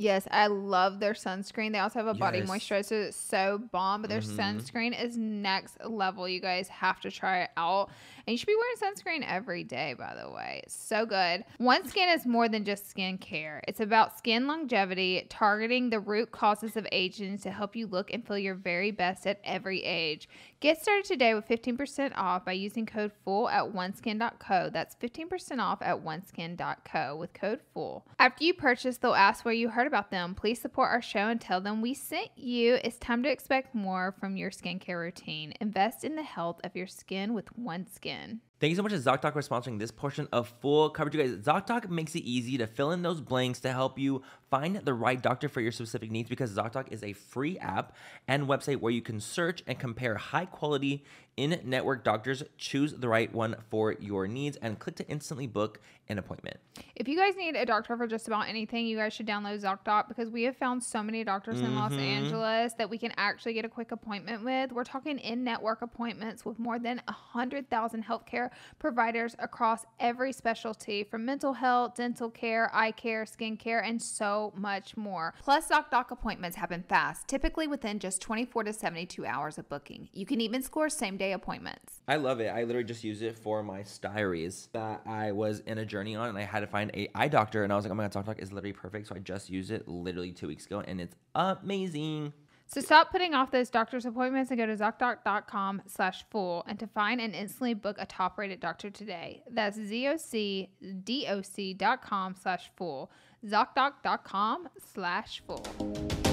Yes, I love their sunscreen. They also have a body Yes. Mm-hmm. moisturizer that's so bomb, but their sunscreen is next level. You guys have to try it out. And you should be wearing sunscreen every day, by the way. So good. One Skin is more than just skincare. It's about skin longevity, targeting the root causes of aging to help you look and feel your very best at every age. Get started today with 15% off by using code FOOL at oneskin.co. That's 15% off at oneskin.co with code FOOL. After you purchase, they'll ask where you heard about them. Please support our show and tell them we sent you. It's time to expect more from your skincare routine. Invest in the health of your skin with One Skin. Thank you so much to ZocDoc for sponsoring this portion of fool coverage. You guys, ZocDoc makes it easy to fill in those blanks to help you find the right doctor for your specific needs because ZocDoc is a free app and website where you can search and compare high quality in network doctors, choose the right one for your needs, and click to instantly book an appointment. If you guys need a doctor for just about anything, you guys should download ZocDoc because we have found so many doctors in Los mm-hmm. Angeles that we can actually get a quick appointment with. We're talking in network appointments with more than 100,000 healthcare providers across every specialty from mental health, dental care, eye care, skin care, and so much more. Plus, ZocDoc appointments happen fast, typically within just 24 to 72 hours of booking. You can even score same day appointments. I love it. I literally just use it for my styries that I was in a journey on, and I had to find a eye doctor, and I was like, oh my god, ZocDoc is literally perfect. So I just used it literally two weeks ago, and it's amazing. So stop putting off those doctor's appointments and go to ZocDoc.com slash fool and to find and instantly book a top rated doctor today. That's Z-O-C-D-O-C dot com slash fool. ZocDoc.com slash fool.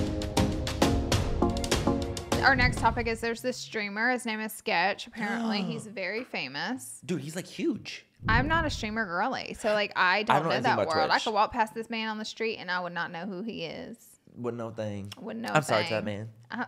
Our next topic is there's this streamer. His name is Sketch. Apparently, he's very famous. Dude, he's like huge. I'm not a streamer girly, so like I don't don't know know anything that about world. I Twitch. could walk past this man on the street and I would not know who he is. Wouldn't know a thing. Wouldn't know. I'm a sorry to that thing. man.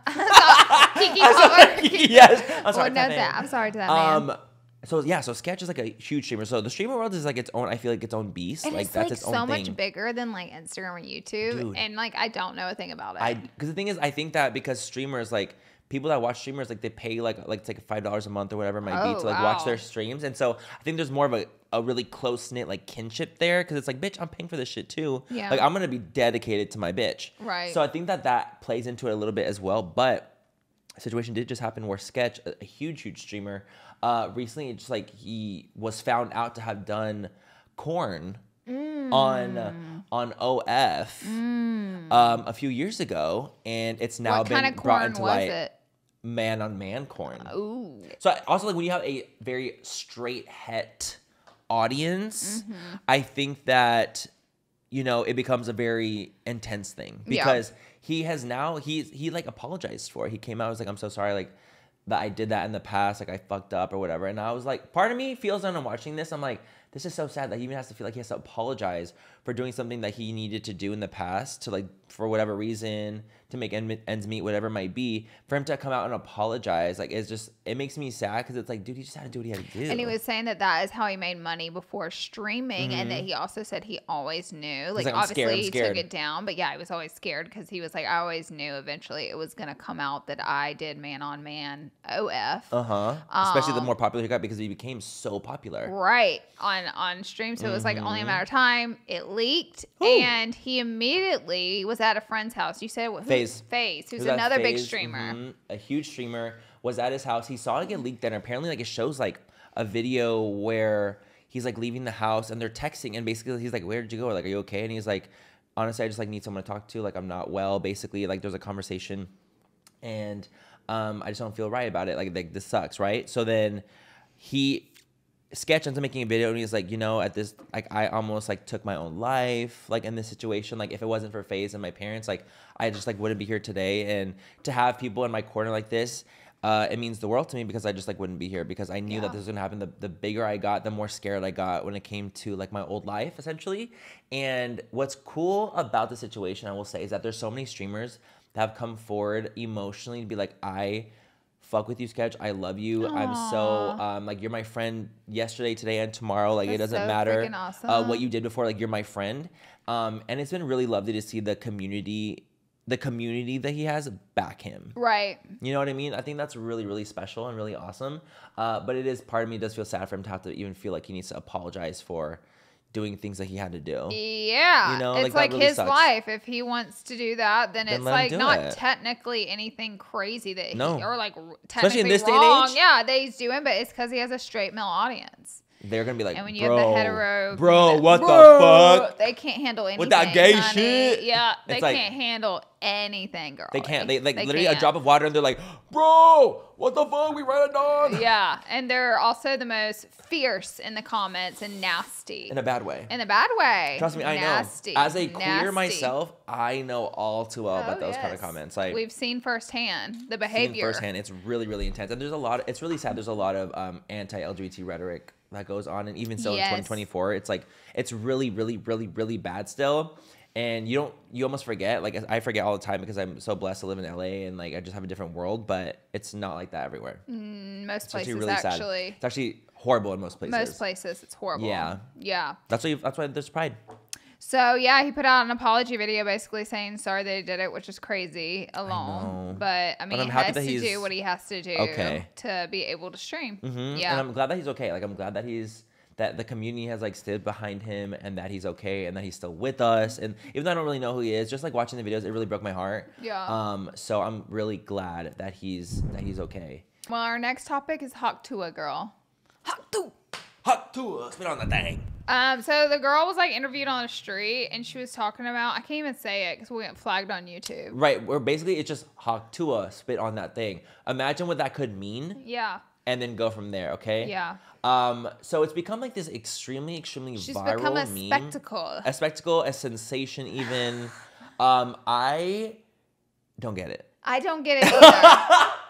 Keke Palmer. yes, I'm sorry. Would to know that that. man. I'm sorry to that man. Um, so yeah, so Sketch is like a huge streamer. So the streamer world is like its own. I feel like its own beast. And like it's that's like its own so thing. much bigger than like Instagram or YouTube, Dude. and like I don't know a thing about it. I because the thing is, I think that because streamers like people that watch streamers like they pay like like it's like five dollars a month or whatever it might be Oh, to like watch their streams, and so I think there's more of a, a really close knit like kinship there because it's like bitch, I'm paying for this shit too. Yeah. Like I'm gonna be dedicated to my bitch. Right. So I think that that plays into it a little bit as well, but. a situation did just happen where Sketch, a huge, huge streamer, uh, recently just like he was found out to have done corn on on OF um, a few years ago, and it's now what been kind of brought into light. it? Man on man corn. Ooh, So I- also like when you have a very straight het audience, Mm-hmm. I think that you know it becomes a very intense thing Yeah. because he has now he's he like apologized for it. He came out was like I'm so sorry like that I did that in the past like I fucked up or whatever. And I was like part of me feels when I'm watching this I'm like this is so sad that he even has to feel like he has to apologize for doing something that he needed to do in the past to like for whatever reason to make ends meet, whatever it might be, for him to come out and apologize, like it's just it makes me sad because it's like, dude, he just had to do what he had to do. And he was saying that that is how he made money before streaming, and that he also said he always knew. Like, Mm-hmm. like, obviously scared, he took it down, but yeah, he was always scared because he was like, I always knew eventually it was gonna come out that I did man on man OF. uh huh. Especially the Um, more popular he got because he became so popular. Right on on stream, so it was like only a matter of time. It leaked, Mm-hmm. Ooh. and he immediately was at a friend's house. You said who, FaZe. FaZe, who's Who's another big FaZe, streamer. mhm, a huge streamer, was at his house. He saw it get leaked, and apparently, like it shows like a video where he's like leaving the house and they're texting, and basically he's like, "Where did you go? Like, are you okay?" And he's like, "Honestly, I just like need someone to talk to. Like, I'm not well. Basically, like there's a conversation, and um, I just don't feel right about it. Like, like this sucks, right?" So then he sketch into making a video and he's like you know at this like i almost like took my own life like in this situation like if it wasn't for FaZe and my parents like i just like wouldn't be here today and to have people in my corner like this uh, it means the world to me because I just like wouldn't be here because I knew Yeah. that this was gonna happen. The, the bigger I got, the more scared I got when it came to like my old life, essentially. And what's cool about the situation, I will say, is that there's so many streamers that have come forward emotionally to be like, I fuck with you sketch. I love you. I'm so um like you're my friend yesterday today and tomorrow. Like it doesn't so matter freaking uh, what you did before. Like you're my friend. Um and it's been really lovely to see the community the community that he has back him. Right. you know what I mean? I think that's really, really special and really awesome. Uh, but it is part of me does feel sad for him to have to even feel like he needs to apologize for doing things that he had to do. Yeah, You know, it's like, like, really his sucks. life. If he wants to do that, then, Then it's like not it. technically anything crazy that No. he, or like r- Especially in technically this day and wrong. age. Yeah, that he's doing, but it's because he has a straight male audience. They're gonna be like, And when you bro, have the hetero, bro, what Bro, the fuck? They can't handle anything With that gay honey. shit? Yeah, they It's can't handle anything, girl. They can't. They like literally can't. a drop of water, and they're like, bro, what the fuck? We ran it down. Yeah, and they're also the most fierce in the comments and nasty In a bad way. in a bad way. Trust me, I nasty, know. As a queer nasty. myself, I know all too well about Oh, those kind of comments. Like we've seen firsthand the seen behavior. firsthand. It's really, really intense, and there's a lot. It's really sad. There's a lot of um, anti-LGBT rhetoric that goes on, and even so Yes. in 2024, it's like it's really, really, really, really bad still. And you don't, you almost forget. Like I forget all the time because I'm so blessed to live in LA and like I just have a different world. But it's not like that everywhere. Mm, most It's actually places, really sad. actually. It's actually horrible in most places. Most places, it's horrible. Yeah. Yeah. That's why. That's why there's pride. So yeah, he put out an apology video basically saying sorry that he did it, which is crazy alone. But I mean, I'm he has to do what he has to do Okay. to be able to stream. Mhm. Yeah. And I'm glad that he's okay. Like I'm glad that he's that the community has like stood behind him and that he's okay and that he's still with us. And even though I don't really know who he is, just like watching the videos, it really broke my heart. Yeah. Um. So I'm really glad that he's that he's okay. well, our next topic is Hawk Tuah girl. Hawk Tuah. To us, spit on the thing. Um, so the girl was like interviewed on the street, and she was talking about I can't even say it because we got flagged on YouTube. Right. Where basically it's just hawk tuah, spit on that thing. Imagine what that could mean, Yeah, and then go from there. Okay. yeah. Um. So it's become like this extremely, extremely She's viral become a meme. spectacle. a spectacle, a sensation, even. um, I don't get it. I don't get it either.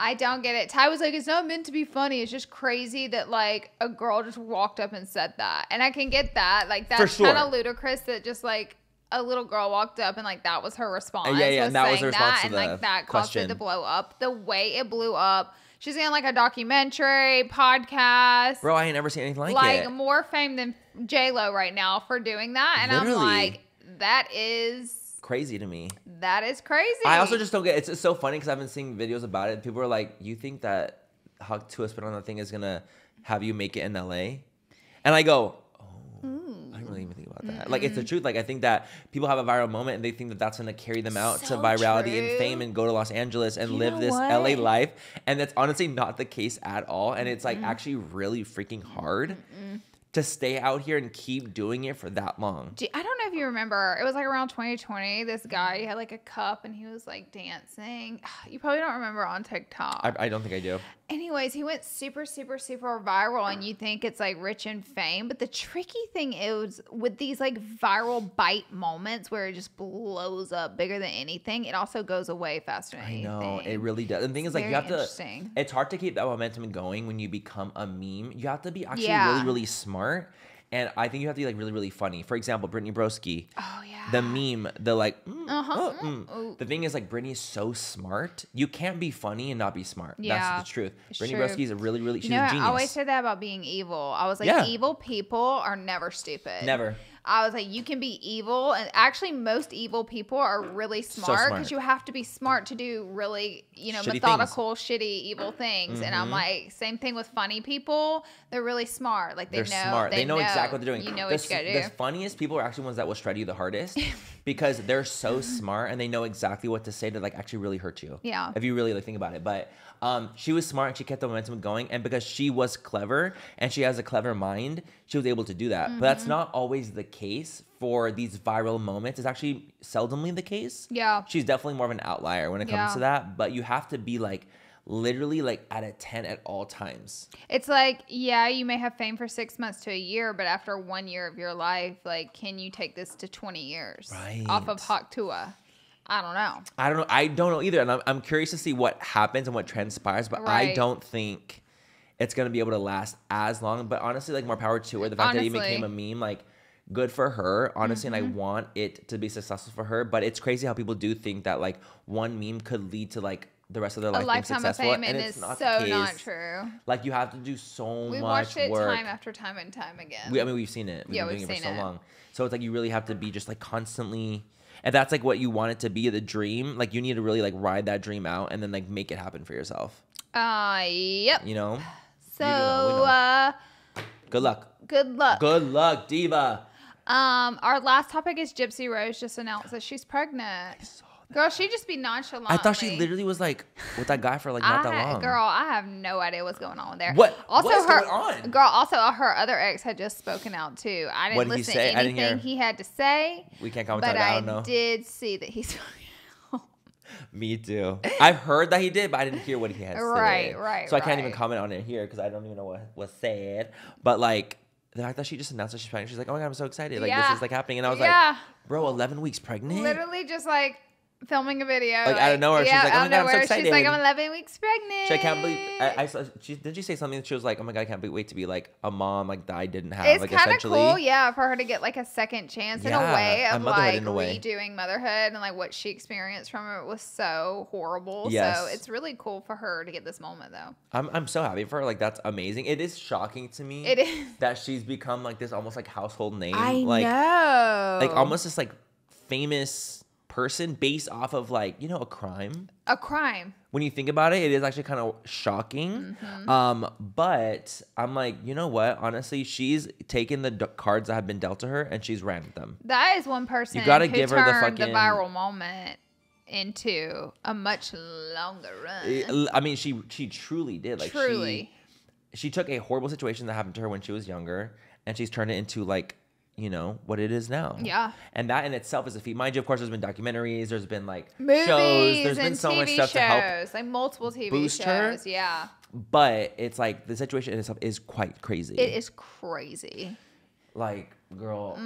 I don't get it. Ty was like, it's not meant to be funny. It's just crazy that like a girl just walked up and said that. And I can get that. Like that's sure. kind of ludicrous that just like a little girl walked up and like that was her response. yeah, yeah, and that was her response to and the like that caused it to blow up. The way it blew up. She's in like a documentary, podcast. Bro, I ain't never seen anything like, that. like it. more fame than J Lo right now for doing that. And Literally. I'm like, that is Crazy to me. that is crazy. I also just don't get. It's, it's so funny because I've been seeing videos about it. People are like, "You think that Hawk Tuah spit on that thing is gonna have you make it in LA?" And I go, "Oh, I didn't really even think about that." Like, it's the mm. truth. Like, I think that people have a viral moment and they think that that's gonna carry them out to So virality and fame and go to Los Angeles and You live this what? LA life. And that's honestly not the case at all. And it's like actually really freaking hard to stay out here and keep doing it for that long. I don't know if you remember. It was like around 2020. This guy he had like a cup and he was like dancing. You probably don't remember on TikTok. I, I don't think I do. Anyways, he went super, super, super viral, and you think it's like rich in fame. But the tricky thing is with these like viral bite moments where it just blows up bigger than anything, it also goes away faster than I anything. know it really does. And the thing is, like, you have to. It's hard to keep that momentum going when you become a meme. You have to be actually Yeah. really, really smart And I think you have to be like really, really funny. For example, Brittany Broski. Oh yeah. The meme, the like, mm, Uh-huh. oh, mm. The thing is, like, Brittany is so smart. You can't be funny and not be smart. Yeah, That's the truth. it's Brittany. Broski is a really, really, she's you know, a genius. I always said that about being evil. I was like, Yeah. evil people are never stupid. Never. I was like, you can be evil, and actually, most evil people are really smart because smart. you have to be smart to do really, you know, Shitty things. methodical, shitty, evil things. And I'm Mhm. like, same thing with funny people. They're really smart. Like they They're know, smart. They, know, exactly what they're doing. You know the, what you gotta the funniest people are actually ones that will shred you the hardest because they're so smart and they know exactly what to say to like actually really hurt you. Yeah. If you really like think about it, but um, she was smart and she kept the momentum going, and because she was clever and she has a clever mind, she was able to do that. But Mm-hmm. that's not always the case for these viral moments. It's actually seldomly the case. Yeah. She's definitely more of an outlier when it comes Yeah. to that. But you have to be like literally like at a 10 at all times. It's like, yeah, you may have fame for six months to a year, but after one year of your life, like, can you take this to 20 years off of Right. Hawk Tuah? I don't know. I don't know. I don't know either, and I'm, I'm curious to see what happens and what transpires. But I don't think it's gonna be able to last as long. But honestly, like more power to her. The fact that it Honestly. became a meme, like good for her. Honestly, and I Mm-hmm. want it to be successful for her. But it's crazy how people do think that like one meme could lead to like the rest of their A life being lifetime of successful, fame, and it's not so not true. Like you have to do so We much watched it work. time after time and time again. We, I mean, we've seen it. We've Yeah, been we've doing it for so it. long. So it's like you really have to be just like constantly, and that's like what you want it to be, the dream. Like you need to really like ride that dream out and then like make it happen for yourself. uh, yep. You know. So, know, know. uh, Good luck. good luck. Good luck, diva. Um, our last topic is Gypsy Rose just announced that she's pregnant. Girl, she just be nonchalant. I thought she literally was like with that guy for like not that long. Girl, I have no idea what's going on there. What- Also, what her going on? girl. Also, uh, her other ex had just spoken out too. I didn't did he listen to anything hear. he had to say, We can't comment but on that. I I, don't know. did see that he's Me too. I've heard that he did, but I didn't hear what he had to Right, say. right, So I can't even comment on it here because I don't even know what was said. But like the fact that she just announced that she's pregnant, she's like, "Oh my god, I'm so excited! Like Yeah. this is like happening," and I was yeah, like, "Bro, 11 weeks pregnant." literally just like filming a video. Like, out of nowhere, she's yeah, like, "Oh my God, I'm so nowhere. She's like. I'm 11 weeks pregnant. She, I can't believe I, I saw. She did she say something? that She was like, "Oh my god, I can't wait to be like a mom like that I didn't have." It's like kind of cool, yeah, for her to get like a second chance in a way of like way. redoing motherhood and like what she experienced from it was so horrible. So it's really cool for her to get this moment though. I'm I'm so happy for her. Like that's amazing. It is shocking to me. It is. that she's become like this almost like household name. I like know. like almost this like famous person based off of like you know a crime. a crime. When you think about it, it is actually kind of shocking. Mm-hmm. Um, but I'm like, you know what? Honestly, she's taken the d- cards that have been dealt to her and she's ran with them. That is one person you gotta who give her the turned the, fucking- viral moment into a much longer run. I mean, she she truly did. Like Truly. she she took a horrible situation that happened to her when she was younger, and she's turned it into like you know what it is now. Yeah. and that in itself is a feat. Mind you, of course, there's been documentaries, there's been like Movies shows, there's and been so TV much shows, stuff to help. like multiple TV boost her. shows. Yeah, But it's like the situation in itself is quite crazy. it is crazy. like, girl,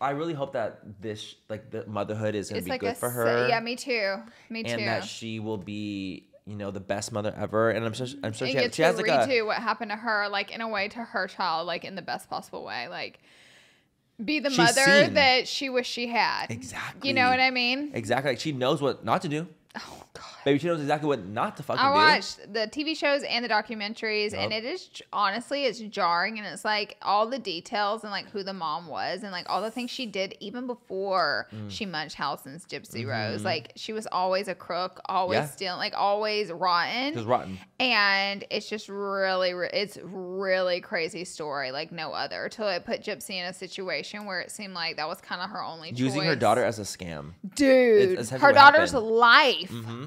I really hope that this like the motherhood is gonna It's be like good for her. yeah, me too. Me and too. that she will be. You know the best mother ever, and I'm so I'm so and she, has, she to has like redo a what happened to her, like in a way to her child, like in the best possible way, like be the She's mother seen. that she wished she had. exactly. You know what I mean? Exactly. Like she knows what not to do. Oh God. Baby, she knows exactly what not to fucking I do. watched the TV shows and the documentaries, and it is honestly it's jarring, and it's like all the details and like who the mom was, and like all the things she did even before Mm. she Munchausen's Gypsy Rose. Like she was always a crook, always Mm-hmm. Yeah. stealing, like always rotten. Just rotten. and it's just really re- it's really crazy story like no other till it put gypsy in a situation where it seemed like that was kind of her only Using her choice. daughter as a scam. dude her what daughter's happened. life hmm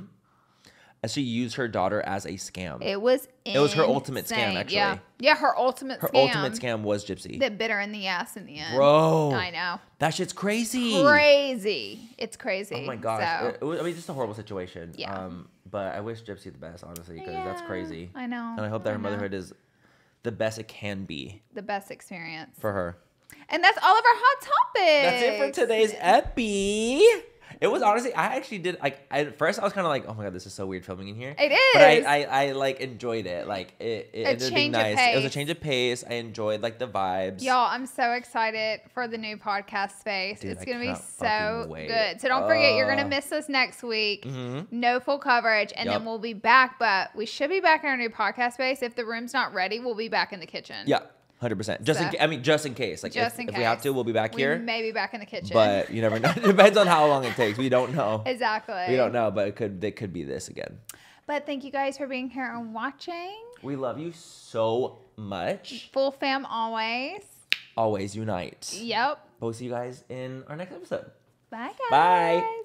And she used her daughter as a scam. it was It was her ultimate scam, actually. yeah yeah her ultimate her scam ultimate scam was Gypsy. that bit her in the ass in the end Bro. i know That shit's crazy. crazy it's crazy Oh my gosh. so, It- it was- I mean, just a horrible situation. Yeah. Um, but I wish Gypsy the best, honestly, because that's crazy. i know And I hope that her know. motherhood is the best it can be the best experience for her. and that's all of our hot topics That's it for today's epi. It was honestly, I actually did like at first I was kind of like, oh my god, this is so weird filming in here. It But I. I, I like enjoyed it. Like it, it A ended up being change of nice. It was a change of pace. I enjoyed like the vibes. Y'all, I'm so excited for the new podcast space. Dude, it's I gonna be so good. So don't forget, you're Uh, gonna miss us next week. Mhm. No fool coverage, and Yup. then we'll be back. But we should be back in our new podcast space. If the room's not ready, we'll be back in the kitchen. Yeah, hundred percent. Just in, So- ca- I mean, just in case. Like Just if, in if we have to, we'll be back we here. Maybe back in the kitchen. But you never know. it depends on how long it takes. We don't know. exactly. We don't know, but it could. It could be this again. But thank you guys for being here and watching. We love you so much. Fool fam always. Always unite. Yep. We'll see you guys in our next episode. Bye guys. Bye.